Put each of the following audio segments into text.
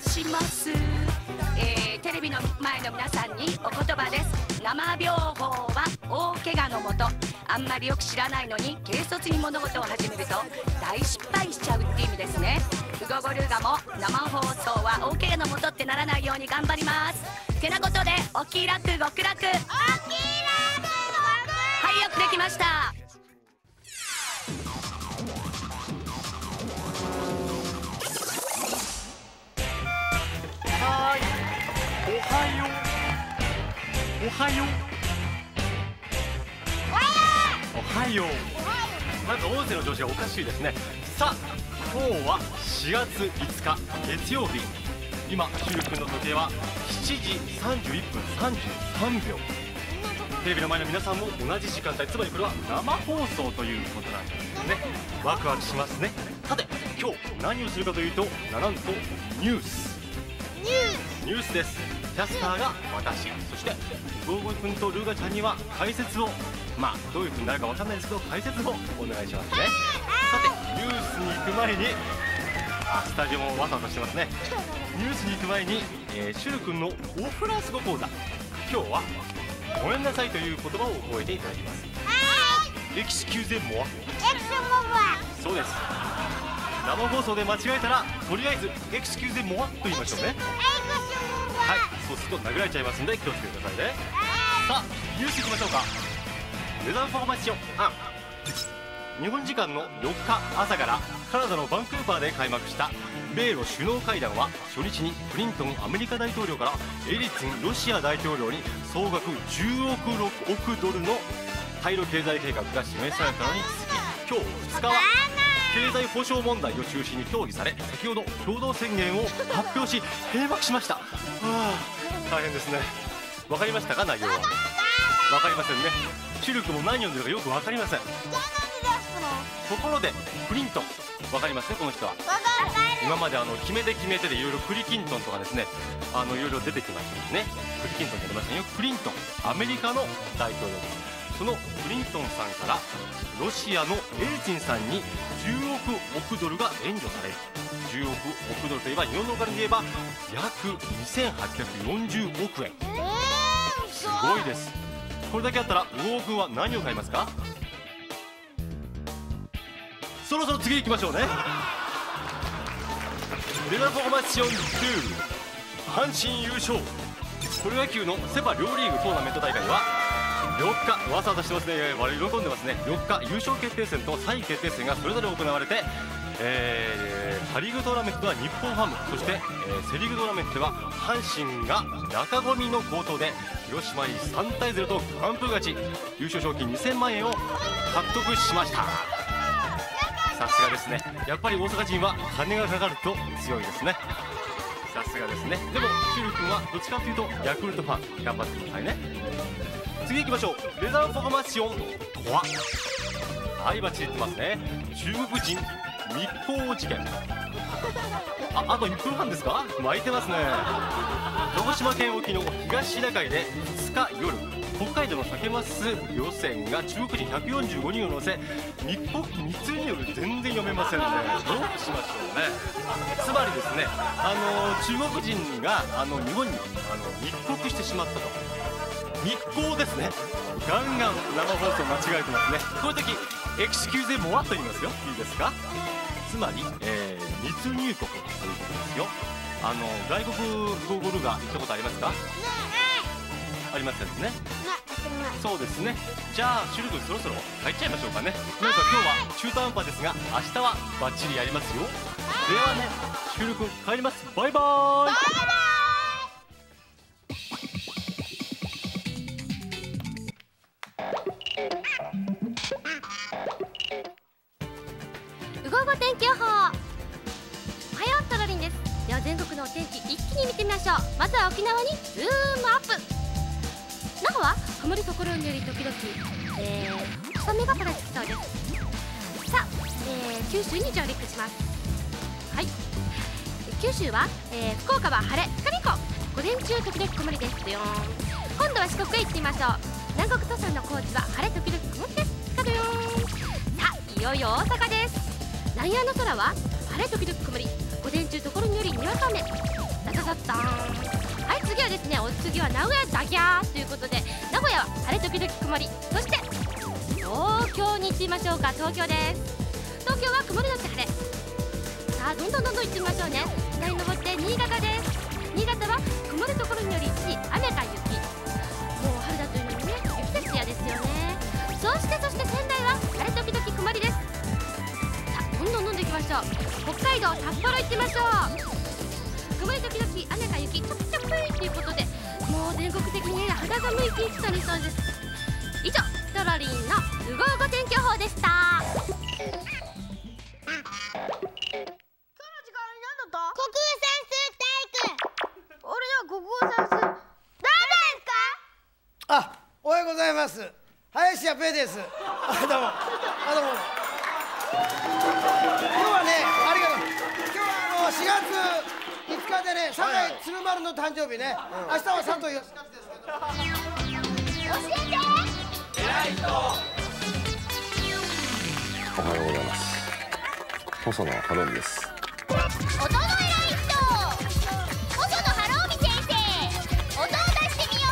します、えーテレビの前の皆さんにお言葉です。生病法は大怪我のもとあんまりよく知らないのに軽率に物事を始めると大失敗しちゃうって意味ですね。ウゴゴルーガも生放送は大怪我のもとってならないように頑張ります。てなことでお気楽極楽。はいよくできましたおはよう。おはよう。なんか音声の調子がおかしいですね。さあ今日は4月5日月曜日。今シュル君の時計は7時31分33秒。テレビの前の皆さんも同じ時間帯つまりこれは生放送ということなんですね。ワクワクしますね。さて今日何をするかというとなんとニュース。ニュースです。キャスターが私そしてゴーゴイ君とルーガちゃんには解説を。まあどういう風になるかわかんないですけど解説をお願いしますね。さてニュースに行く前にあスタジオもわさわさしてますね。ニュースに行く前に、えーシュル君のオフランス語講座。今日はごめんなさいという言葉を覚えていただきます。エキスキューゼモアそうです。生放送で間違えたらとりあえずエクスキューゼモアと言いましょうねすると殴られちゃいますんで気をつけてくださいね。さあニュースいきましょうか。ウェザーフォーマッション。あ日本時間の4日朝からカナダのバンクーバーで開幕した米ロ首脳会談は初日にクリントンアメリカ大統領からエリツィンロシア大統領に総額10億6億ドルの対ロ経済計画が示されたのに続き今日2日は経済保障問題を中心に協議され先ほど共同宣言を発表し 閉幕しました。はあ大変ですね。わかりましたか内容は？わかりませんね。シルクも何読んでるかよくわかりません。ところでクリント。ンわかりますねこの人は？今まであの決めて決めてでいろいろクリキントンとかですね。あのいろいろ出てきましたよね。クリキントンじゃありませんよ。クリントン。アメリカの大統領ですそのクリントンさんからロシアのエリツィンさんに10億億ドルが援助される10億億ドルといえば日本のお金で言えば約2840億円。すごいです。これだけあったら魚王君は何を買いますか？そろそろ次行きましょうね。レナフォーマション2阪神優勝。プロ野球のセ・パ両リーグトーナメント大会は4日わざわざしてますね我々喜んでますね。4日優勝決定戦と3位決定戦がそれぞれ行われてえーパ・リーグトーナメントは日本ハムそして、えーセ・リーグトーナメントでは阪神が中込みの好投で広島に3対0と完封勝ち。優勝賞金2000万円を獲得しました。さすがですね。やっぱり大阪人は金がかかると強いですね。さすがですね。でもシュル君はどっちかというとヤクルトファン。頑張ってくださいね。次行きましょう。レザーフォーマションとは？はいバチ言ってますね。中国人密航事件。ああと1分半ですか？巻いてますね。鹿児島県沖の東シナ海で2日夜北海道のサケマス漁船が中国人145人を乗せ日本密による全然読めませんね。どうしましょうね。つまりですねあの中国人があの日本にあの密告してしまったと。密航ですね。ガンガン生放送間違えてますね。こういう時エクスキューゼモアと言いますよ。いいですか？つまり、えー密入国ということですよ。あの外国ゴーゴルが行ったことありますか？ありませんね。そうですね。じゃあシュル君そろそろ帰っちゃいましょうかね。なんか今日は中途半端ですが明日はバッチリやりますよ。ではねシュル君帰ります。バイバーイ。う那覇は曇りところにより時々、えー、小雨が降られてきそうですさあ、えー、九州に上陸しますはい。九州は、えー、福岡は晴れカリコ。午前中時々曇りですよ。今度は四国へ行ってみましょう。南国土佐の高知は晴れ時々曇りですかどよさあいよいよ大阪です。南夜の空は晴れ時々曇り午前中ところにより。にわか雨ダダダダーン次はですねお次は名古屋だぎゃーということで名古屋は晴れ時々曇り。そして東京に行ってみましょうか。東京です。東京は曇りのち晴れ。さあどんどんどんどん行ってみましょうね。下に登って新潟です。新潟は曇るところにより一時雨か雪。もう春だというのにね雪ですやですよね。そしてそして仙台は晴れ時々曇りです。さあどんどんどんどん行きましょう。北海道札幌行ってみましょう。曇り時々雨か雪。ちょくちょくということでもう全国的に肌寒い一日となりそうです。以上トロリンのうごうご天気予報でした。の誕生日ね。明日は佐藤義和ですけど。教えておはようございます。細野晴臣です。音の偉い人細野晴臣先生音を出してみよ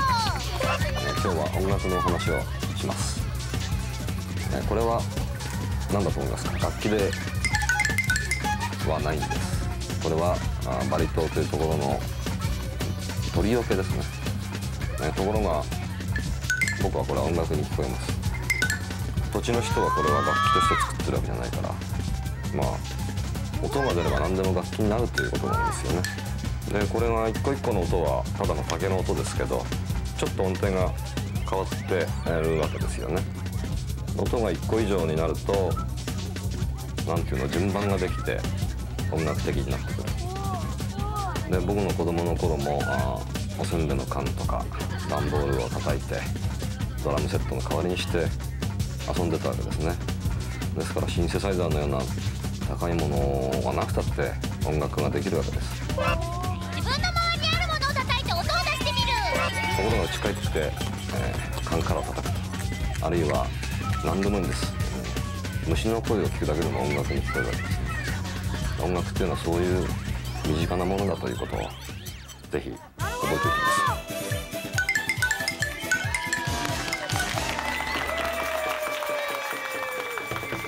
えー今日は音楽のお話をします。えーこれは何だと思いますか？楽器ではないんです。これはバリ島というところの鳥よけですね。ねところが僕はこれは音楽に聞こえます。土地の人はこれは楽器として作ってるわけじゃないから、まあ音が出れば何でも楽器になるということなんですよね。でこれが一個一個の音はただの竹の音ですけどちょっと音程が変わってるわけですよね音が一個以上になるとなんていうの順番ができて音楽的になってで僕の子供の頃もあーおせんべいの缶とか段ボールを叩いてドラムセットの代わりにして遊んでたわけですね。ですからシンセサイザーのような高いものがなくたって音楽ができるわけです。う自分の周りにあるものを叩いて音を出してみる。ところが近いって、えー、カンカラを叩くと。あるいは何でもいいんです、うん虫の声を聞くだけでも音楽に聞こえるわけです音楽っていうのはそういう身近なものだということをぜひ覚えておいてく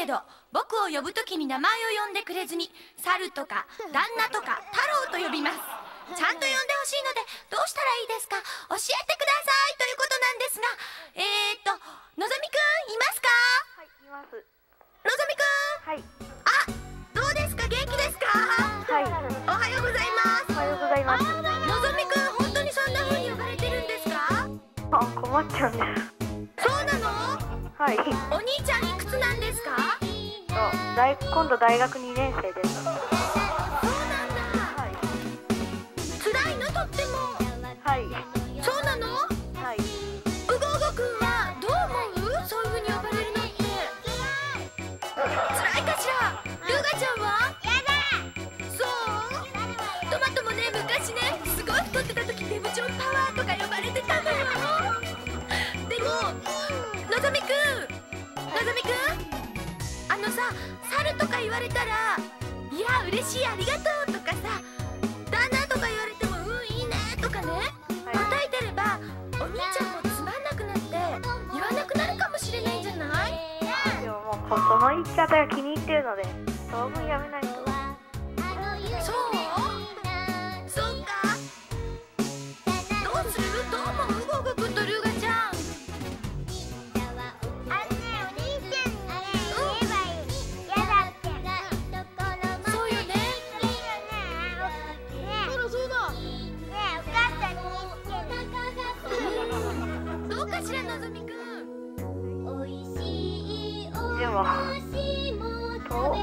けど僕を呼ぶ時に名前を呼んでくれずに猿とか 旦那とか太郎と呼びます。ちゃんと呼んでほしいのでどうしたらいいですか？教えてください！ということなんですがえー、っとのぞみくんいますか？のぞみくん？はい。あどうですか？元気ですか？はい。おはようございます。おはようございます。のぞみくん本当にそんな風に呼ばれてるんですか？あ困っちゃうんです。はい。お兄ちゃんいくつなんですか？と大今度大学2年生です。さ猿とか言われたら「いや嬉しいありがとう」とかさ「旦那」とか言われても「うんいいね」とかね叩いてればお兄ちゃんもつまんなくなって言わなくなるかもしれないんじゃない？でももうこその言い方が気に入ってるので当分やめないと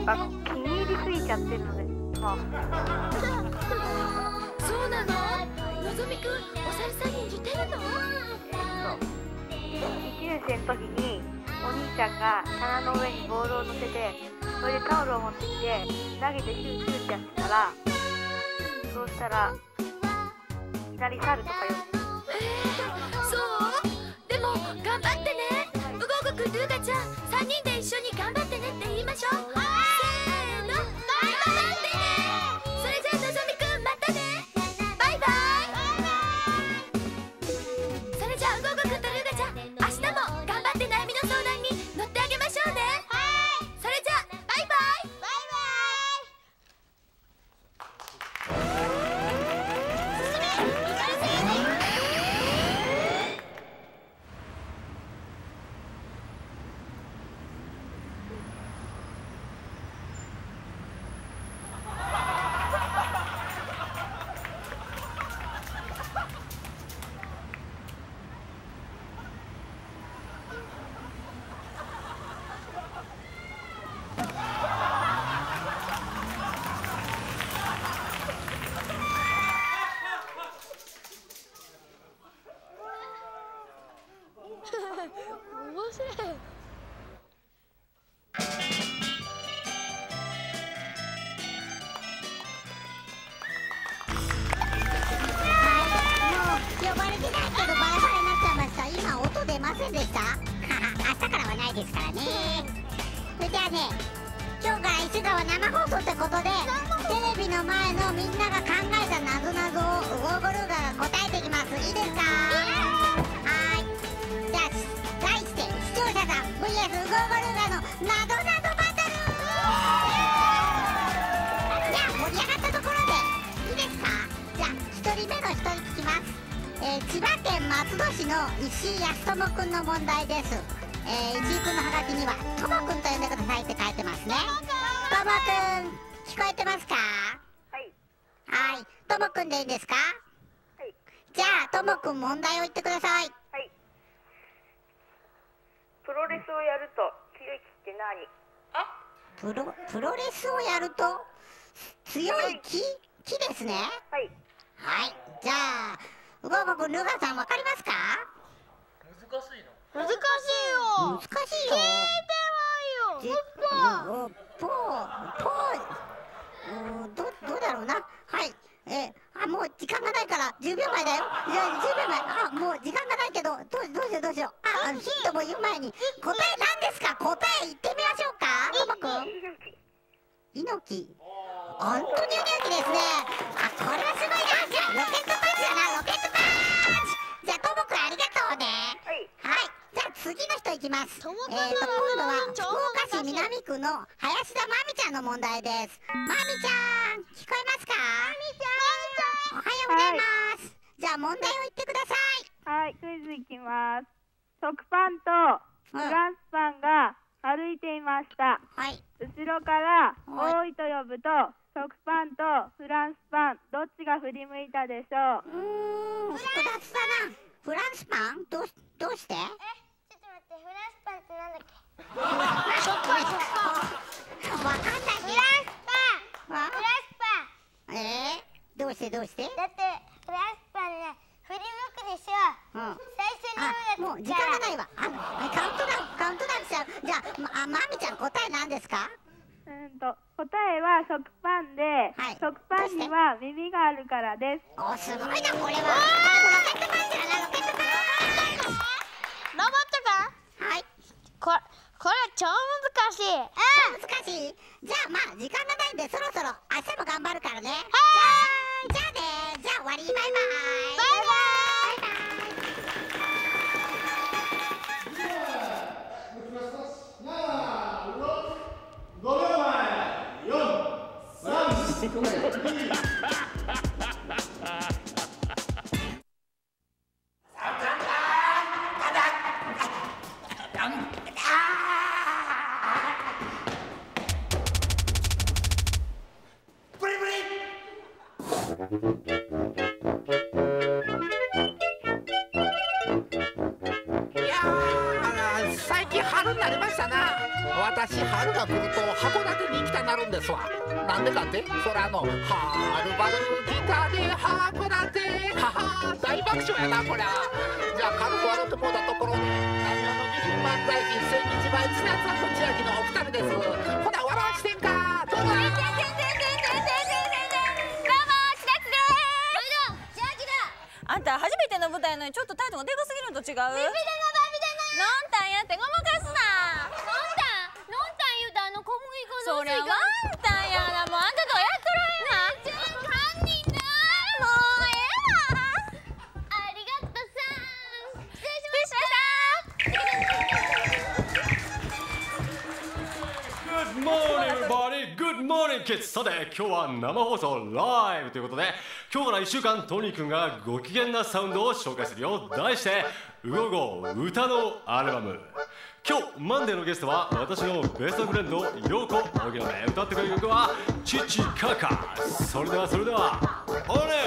あの気に入りすぎちゃってるので。まあ。そうなの？のぞみくんお猿さんに似てるの？1年生の時にお兄ちゃんが棚の上にボールを乗せてそれでタオルを持ってきて投げてシューシューってやってたらそうしたらいきなり猿とか呼んで呼ばれてないけどバラバラになっちゃいました。今音出ませんでした？明日からはないですからね。それじゃあね今日から1週間は生放送ってことでテレビの前のみんなが考えたなぞなぞをウゴーゴルーガが答えていきます。いいですか？はーい。じゃあ題して視聴者さん VS ウゴーゴルーガのなぞなぞ松戸市の石井康友くんの問題です、えー石井くんのハガキには「ともくん」と呼んでくださいって書いてますね。ともくん聞こえてますか？はい。はい。ともくんでいいですか？はい。じゃあともくん問題を言ってください。はい。プロレスをやると強い木って何？プロプロレスをやると強い木木ですね。はい。はい。じゃあうごうごくんルガさんわかりますか？難しいの。難しいよ。難しいよ。聞いてないよ。ポーポーうんどどうだろうなはいえあもう時間がないから10秒前だよいや10秒前あもう時間がないけどどうどうしようどうしようあヒントも言う前に答え何ですか答え言ってみましょうかともくん猪木本当に猪木ですねあこれはます。えーと、今度は福岡市南区の林田真美ちゃんの問題です。真美ちゃん、聞こえますか？真美ちゃん。おはようございます。じゃあ問題を言ってください。はいクイズいきます食パンとフランスパンが歩いていましたはい。後ろからはい多いと呼ぶと食パンとフランスパンどっちが振り向いたでしょう？うーん複雑だなフランスパン？どうどうして？パンってなんだっけ？しょっぱいしょっぱいわかんないフランスパン。フランスパン。えー、どうして？どうして？だってフランスパンね振り向くでしょ、うん、最初にあもう時間がないわ。あカウントダウンカウントダウンしちゃう。じゃあまあまみちゃん答え何ですか？うんと答えは食パンで、食パンには耳があるからです。おすごいなこれは。ロケットパンじゃないロケットパン。ロボここれ超難しい。うん難しい？じゃあまあ時間がないんでそろそろ明日も頑張るからね。はい。じゃあね。じゃあ終わり。バイバイ。バイバイ。いやー最近春になりましたな。私春が来ると函館に行きたなるんですわ。なんでかって？それあの「はるばるギターで函館」はは大爆笑やなこりゃ。じゃあ軽く笑ってもうたところで何の美人漫才師千日前千夏と千秋のお二人です。ほな笑わしてんか。どうぞあんた初めての舞台なのにちょっと態度がでかすぎるのと違う？ビビデのバビデののんたんやってごまかすな。のんたんのんたん言うたあの小麦粉のそりゃワンタンやなもうあんたとはやっとらんな。ちょっと犯人だ。もうええわありがとさん。失礼しました。Good morning, everybody! Good morning, kids! さて、今日は生放送ライブということで、今日から1週間、トニーくんがご機嫌なサウンドを紹介するよ。題して、うごご歌のアルバム。今日、マンデーのゲストは、私のベストフレンド、ヨーコ・オギノで歌ってくれる曲は、チチカカ。それでは、それでは、おねは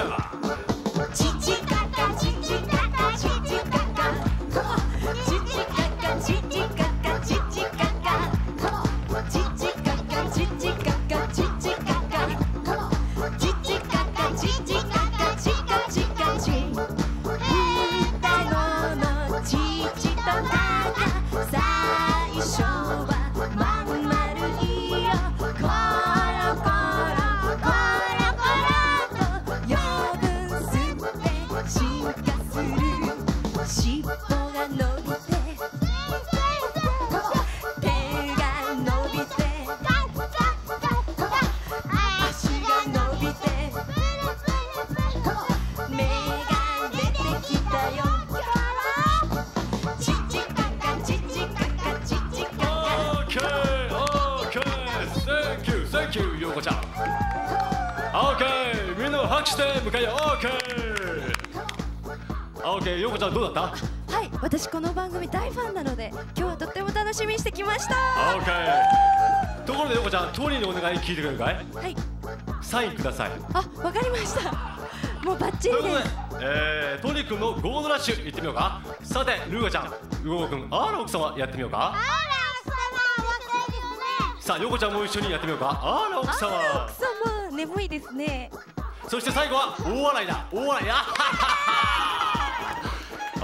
みんな拍手で迎えよう。OK! OK! ヨー。コちゃんどうだった？はい私この番組大ファンなので今日はとっても楽しみにしてきました。OK! ところでヨーコちゃんトニーのお願い聞いてくれるかい？はい。サインください。あわかりました。もうバッチリです。えー、トニー君のゴールドラッシュ行ってみようか。さてルーガちゃんウゴゴ君あら奥様やってみようか。さあヨコちゃんも一緒にやってみようか。あら奥様。奥様眠いですねそして最後は大笑いだ。大笑いだ。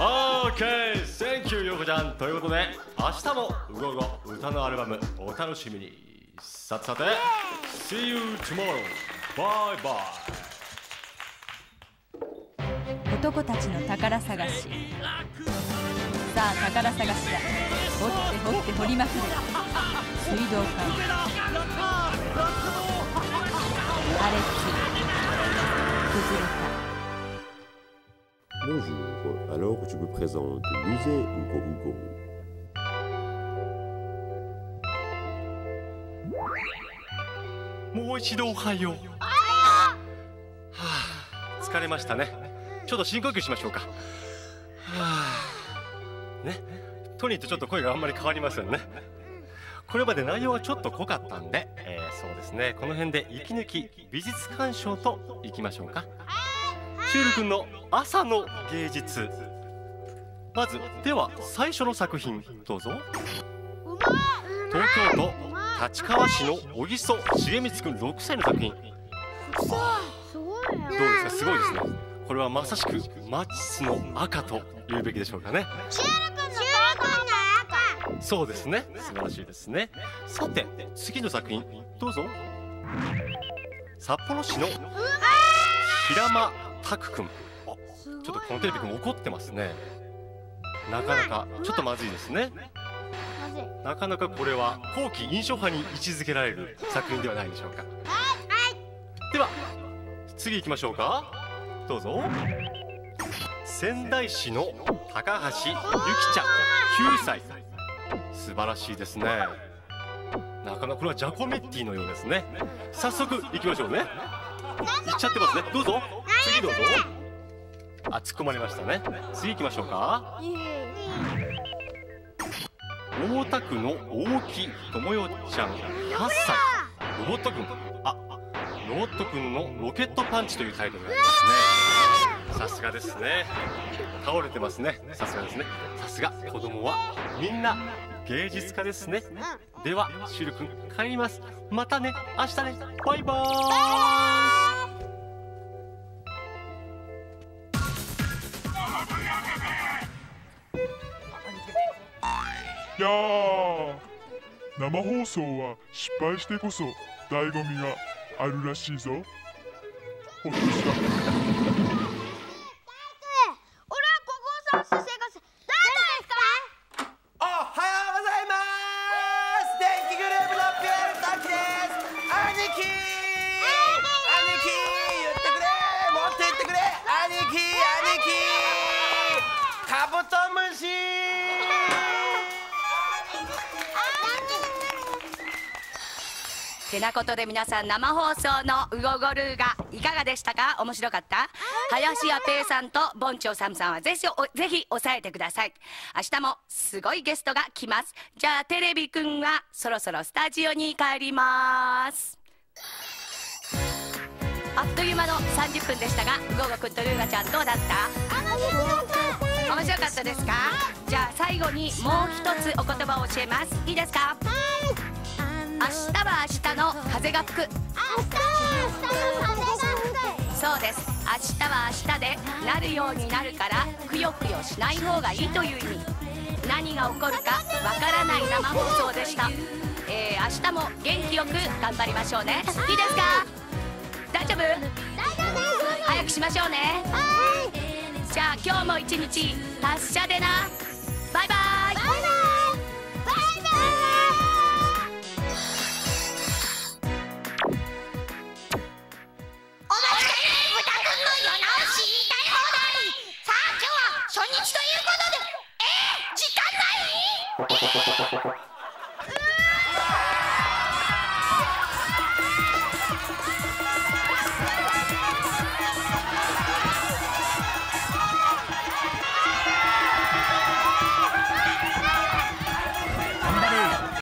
オーケー。Thank you ヨコちゃんということで明日もうごご歌のアルバムお楽しみに。さてさて See you tomorrow. Bye bye. 男たちの宝探し。さあ宝探しだ。掘って掘って掘りまくる。水道管。破裂崩れ Bonjour, alors je vous présente Musée Hugo Hugo. もう一度おはよう。はあ、疲れましたね。ちょっと深呼吸しましょうか。はあ、ね、トニーとちょっと声があんまり変わりませんね。これまで内容がちょっと濃かったんで、えーそうですねこの辺で息抜き美術鑑賞といきましょうかシュール君の朝の芸術。まずでは最初の作品どうぞ。東京都立川市の小木曽重光君6歳の作品。すごいどうですか？すごいですね。これはまさしくマチスの赤と言うべきでしょうかね。そうですね。素晴らしいですね。さて次の作品どうぞ。札幌市の平間拓くんあちょっとこのテレビくん怒ってますね。なかなか。ちょっとまずいですね。なかなかこれは後期印象派に位置づけられる作品ではないでしょうか。では次行きましょうか。どうぞ。仙台市の高橋ゆきちゃん。9歳。素晴らしいですね。なかなかこれはジャコメッティのようですね。早速行きましょうね。行っちゃってますね。どうぞ次どうぞ。あ突っ込まれましたね。次行きましょうか。大田区の大木智代ちゃん8歳ロボットくん。あロボットくんのロケットパンチというタイトルがありますね。さすがですね。倒れてますね。さすがですね。さすが。子供はみんな芸術家ですね。ではシュルくん帰ります。またね。明日ね。バイバーイ。やー。生放送は失敗してこそ醍醐味があるらしいぞ。ほっとした。てなことで皆さん生放送の「ウゴゴルー」がいかがでしたか？面白かった林家ペイさんとボンチョウサムさんはぜひおぜひ抑えてください。明日もすごいゲストが来ます。じゃあテレビくんはそろそろスタジオに帰ります。あっという間の30分でしたがウゴゴくんとルーナちゃんどうだった？面白かったですか？じゃあ最後にもう一つお言葉を教えます。いいですか？明日は明日の風が吹く。そうです。明日は明日でなるようになるからくよくよしない方がいいという意味。何が起こるかわからない生放送でした、えー、明日も元気よく頑張りましょうね。いいですか？大丈夫？早くしましょうねじゃあ今日も一日達者でな。バイバイ。お待ちかね。豚くんの世直し言いたい放題。さあ今日は初日ということで。えー、時間ない？え ー